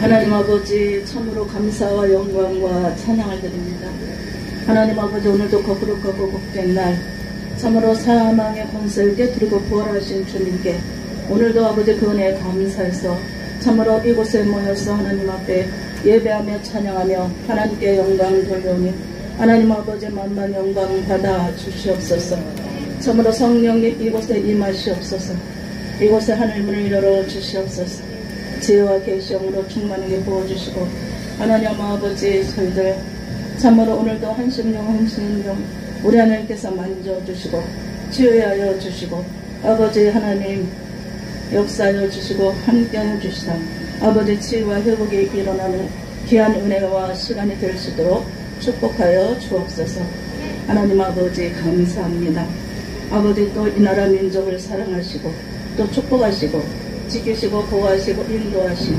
하나님 아버지 참으로 감사와 영광과 찬양을 드립니다. 하나님 아버지 오늘도 거룩하고 복된 날 참으로 사망의 권세를 깨뜨리고 부활하신 주님께 오늘도 아버지 그 은혜에 감사해서 참으로 이곳에 모여서 하나님 앞에 예배하며 찬양하며 하나님께 영광 돌려오니 하나님 아버지 만만 영광 받아 주시옵소서. 참으로 성령님 이곳에 임하시옵소서. 이곳에 하늘문을 열어 주시옵소서 지혜와 계시형으로 충만하게 부어주시고 하나님 아버지 저희들 참으로 오늘도 한심령 한심령 우리 하나님께서 만져주시고 치유하여 주시고 아버지 하나님 역사하여 주시고 함께하여 주시다 아버지 치유와 회복이 일어나는 귀한 은혜와 시간이 될 수 있도록 축복하여 주옵소서. 하나님 아버지 감사합니다. 아버지 또 이 나라 민족을 사랑하시고 또 축복하시고 지키시고 보호하시고 인도하신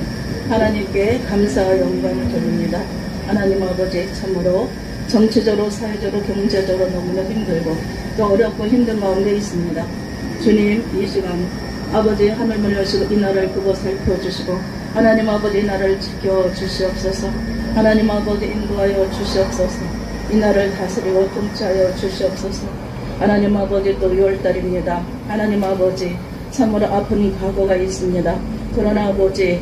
하나님께 감사와 영광을 돌립니다. 하나님 아버지 참으로 정치적으로 사회적으로 경제적으로 너무나 힘들고 또 어렵고 힘든 마음에 있습니다. 주님 이 시간 아버지 하늘문 여시고 이 나라를 그곳 살펴주시고 하나님 아버지 이 나라를 지켜주시옵소서 하나님 아버지 인도하여 주시옵소서 이 나라를 다스리고 통치하여 주시옵소서 하나님 아버지 또 6월달입니다. 하나님 아버지 참으로 아픈 과거가 있습니다. 그러나 아버지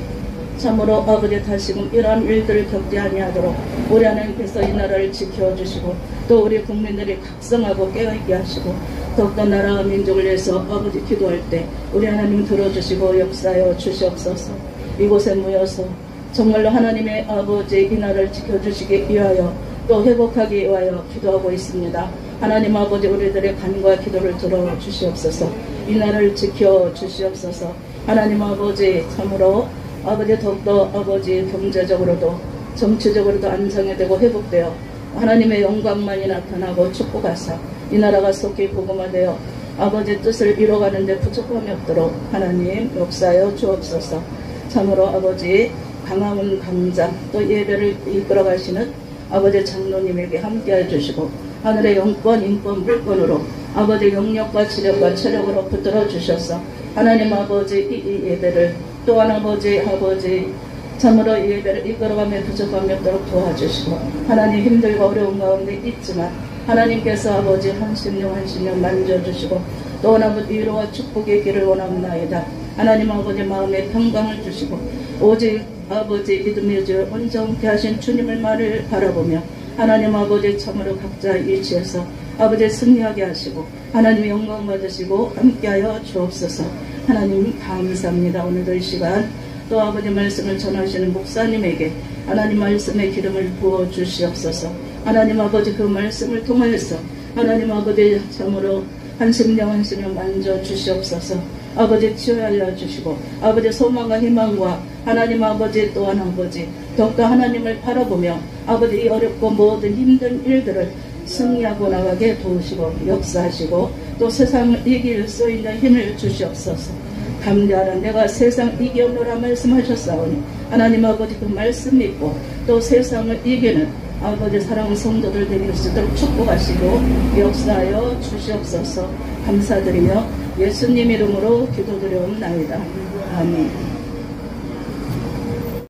참으로 아버지 다시금 이러한 일들을 겪지 아니하도록 우리 하나님께서 이 나라를 지켜주시고 또 우리 국민들이 각성하고 깨어있게 하시고 더욱더 나라와 민족을 위해서 아버지 기도할 때 우리 하나님 들어주시고 역사하여 주시옵소서 이곳에 모여서 정말로 하나님의 아버지 이 나라를 지켜주시기 위하여 또 회복하기 위하여 기도하고 있습니다. 하나님 아버지 우리들의 간과 기도를 들어 주시옵소서. 이 나라를 지켜 주시옵소서. 하나님 아버지 참으로 아버지 더욱더 아버지 경제적으로도 정치적으로도 안정이 되고 회복되어 하나님의 영광만이 나타나고 축복하사 이 나라가 속히 복음화되어 아버지 뜻을 이뤄가는데 부족함이 없도록 하나님 역사하여 주옵소서. 참으로 아버지 강화문 강장 또 예배를 이끌어 가시는 아버지 장로님에게 함께해 주시고 하늘의 영권 인권 물권으로 아버지 영역과 지력과 체력으로 붙들어 주셔서 하나님 아버지 이, 예배를 또한 아버지 아버지 참으로 이 예배를 이끌어가며 부족함이 없도록 도와주시고 하나님 힘들고 어려운 가운데 있지만 하나님께서 아버지 한심령 한심령 만져주시고 또한 아버지 위로와 축복의 길을 원합나이다. 하나님 아버지 마음에 평강을 주시고 오직 아버지 믿음의 주 온전케 하신 주님을 말을 바라보며 하나님 아버지 참으로 각자 일치해서 아버지 승리하게 하시고 하나님 영광 받으시고 함께하여 주옵소서. 하나님 감사합니다. 오늘도 이 시간 또 아버지 말씀을 전하시는 목사님에게 하나님 말씀의 기름을 부어 주시옵소서. 하나님 아버지 그 말씀을 통하여서 하나님 아버지 참으로 한심령 한심령 만져 주시옵소서. 아버지 치유하여 주시고 아버지 소망과 희망과 하나님 아버지 또한 아버지 더욱더 하나님을 바라보며 아버지 이 어렵고 모든 힘든 일들을 승리하고 나가게 도우시고 역사하시고 또 세상을 이길 수 있는 힘을 주시옵소서. 감사하라. 내가 세상 이겨노라 말씀하셨사오니 하나님 아버지 그 말씀 믿고 또 세상을 이기는 아버지 사랑하는 성도들 되길 수 있도록 축복하시고 역사하여 주시옵소서. 감사드리며 예수님 이름으로 기도드려옵나이다. 아멘